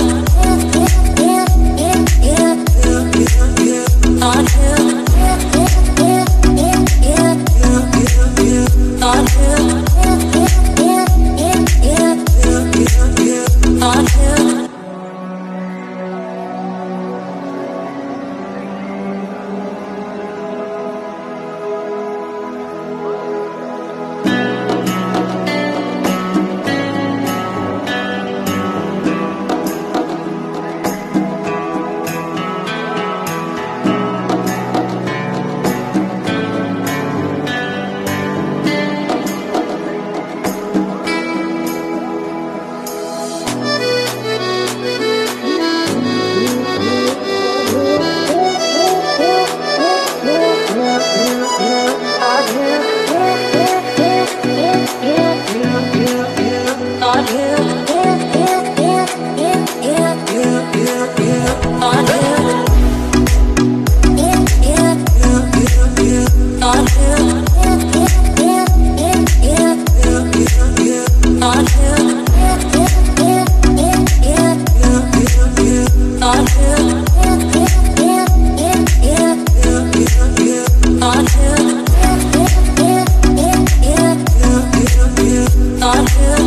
yeah do. On